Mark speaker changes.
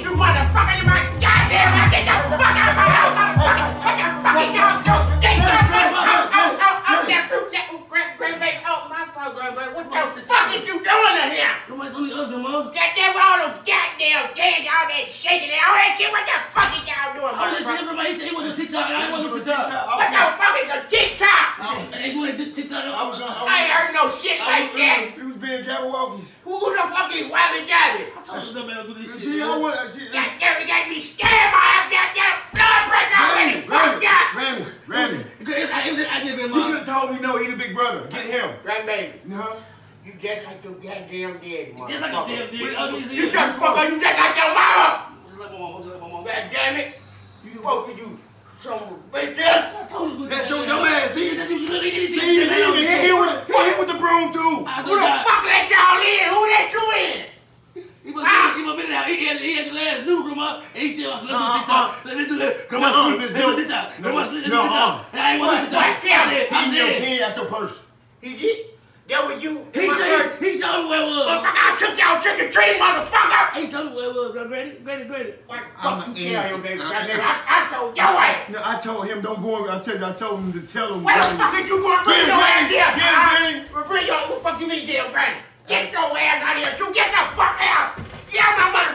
Speaker 1: you motherfucker in my goddamn house. Get the fuck out of my house, motherfucker. What the fuck is y'all doing? Get your out, out, out, out, that fruit, that grand, grandbaby. Oh, my fault, grandbaby. What the fuck is you doing in here?
Speaker 2: It's only us, Grandma.
Speaker 1: Goddamn all them goddamn dance, all that shaking, all that shit. What the fuck is y'all doing,
Speaker 2: I was listening,
Speaker 1: motherfucker?
Speaker 2: Grandma. He said he was on TikTok, and I wasn't on TikTok.
Speaker 1: What the fuck is a TikTok?
Speaker 2: Hey, you want to TikTok?
Speaker 3: I was on.
Speaker 1: I ain't heard no shit like that.
Speaker 3: He Jabbawockeez.
Speaker 1: Who the fuck is Wabby Jabby?
Speaker 2: I told you that man do this shit.
Speaker 3: See, I want. See,
Speaker 1: Goddamn, it got me scared. I have goddamn blood pressure already
Speaker 3: Randy,
Speaker 1: fucked up.
Speaker 3: Randy, Randy.
Speaker 2: Because I, it was, I did,
Speaker 3: You could have told me no, he the big brother. Get him.
Speaker 1: Grandbaby,
Speaker 3: Huh?
Speaker 1: you just like your goddamn daddy,
Speaker 2: Just like a damn
Speaker 1: motherfucker.
Speaker 2: dude. This
Speaker 1: You
Speaker 2: is
Speaker 1: just fucker, you just like your mama.
Speaker 2: Just like my mom. Just like my mom.
Speaker 1: God damn it. You supposed to do some bitch ass.
Speaker 2: I told you.
Speaker 3: That's your dumb ass. See,
Speaker 2: That's you. You look at anything.
Speaker 3: see, he hit he hit with he hit with the broom too.
Speaker 2: I
Speaker 1: Who the fuck let y'all in? Who let you in?
Speaker 2: He must be, he must be there. He had, the last new grandma, and he still let's uh, do
Speaker 3: Uh-uh.
Speaker 2: TikTok. Let's do that. Grandma,
Speaker 3: Uh-uh,
Speaker 2: let's
Speaker 3: let's
Speaker 2: do
Speaker 3: do-
Speaker 2: TikTok.
Speaker 3: no,
Speaker 2: Grandma, let's do
Speaker 3: no,
Speaker 2: TikTok.
Speaker 3: uh-uh.
Speaker 2: And I ain't want to
Speaker 1: What?
Speaker 2: TikTok.
Speaker 1: What? Yeah.
Speaker 2: I said, I
Speaker 3: He your
Speaker 2: said.
Speaker 3: kid at your purse.
Speaker 1: He did? That was you?
Speaker 2: He
Speaker 1: My
Speaker 2: said, he showed me where it was.
Speaker 1: Motherfucker, I took y'all trick or treat, motherfucker.
Speaker 2: He showed me where it was, granny, granny, granny.
Speaker 1: What
Speaker 3: I'm
Speaker 1: fuck you
Speaker 3: not
Speaker 1: him, baby?
Speaker 3: innocent.
Speaker 1: I, I told your ass.
Speaker 3: No, I told him don't go. I tell I told him to tell him.
Speaker 1: Where the fuck is you going